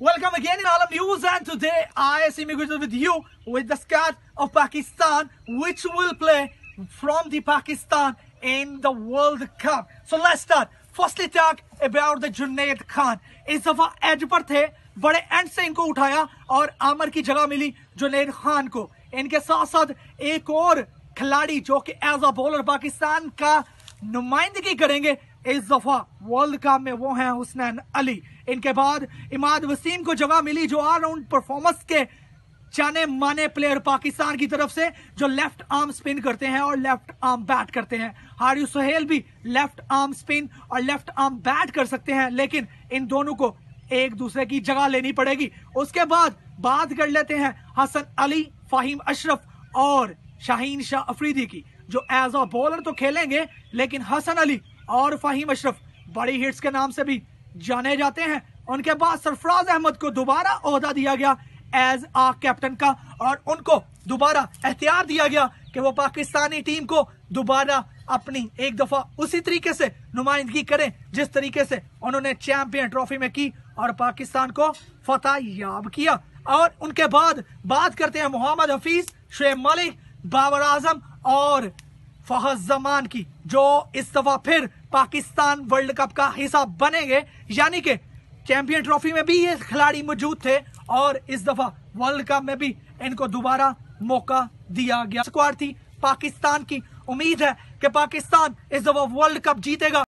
Welcome again in Alam News and today IS Immigration with you with the squad of Pakistan which will play from the Pakistan in the World Cup. So let's start. Firstly talk about the Junaid Khan. اس دفعہ age پر تھے بڑے and سے ان کو اٹھایا اور آمر کی جگہ ملی جان کو ان کے ساتھ ایک اور کھلاڑی جو کہ ایز اے بولر پاکستان کا نمائندگی کریں گے اس دفعہ ورلڈ کپ میں وہ ہیں حسنین علی۔ ان کے بعد اماد وسیم کو جگہ ملی جو آل راؤنڈ پرفارمنس کے جانے مانے پلیئر پاکستان کی طرف سے جو لیفٹ آرم سپن کرتے ہیں اور لیفٹ آرم بیٹ کرتے ہیں۔ ہاریو سہیل بھی لیفٹ آرم سپن اور لیفٹ آرم بیٹ کر سکتے ہیں، لیکن ان دونوں کو ایک دوسرے کی جگہ لینی پڑے گی۔ اس کے بعد بات کر لیتے ہیں حسن علی فاہیم اشرف اور شاہین شاہ افریدی کی، جو ایز آ بولر تو کھیلیں گے، لیکن حسن علی اور فہیم اشرف بڑی ہٹس کے نام سے بھی جانے جاتے ہیں۔ ان کے بعد سرفراز احمد کو دوبارہ عہدہ دیا گیا ایز آ کیپٹن کا، اور ان کو دوبارہ احتیاط دیا گیا کہ وہ پاکستانی ٹیم کو دوبارہ اپنی ایک دفعہ اسی طریقے سے نمائندگی کریں، جس طریقے سے انہوں نے چیمپئن ٹرافی میں کی اور پاکستان کو فتح یاب کیا۔ اور ان کے بعد بات کرتے ہیں محمد حفیظ، شعیب ملک، باور اعظم اور فہد زمان کی، جو اس دفعہ پھر پاکستان ورلڈ کپ کا حصہ بنیں گے۔ یعنی کہ چیمپئن ٹرافی میں بھی یہ کھلاڑی موجود تھے اور اس دفعہ ورلڈ کپ میں بھی ان کو دوبارہ موقع دیا گیا۔ سکوار تھی پاکستان کی۔ امید ہے کہ پاکستان اس دفعہ ورلڈ کپ جیتے گا۔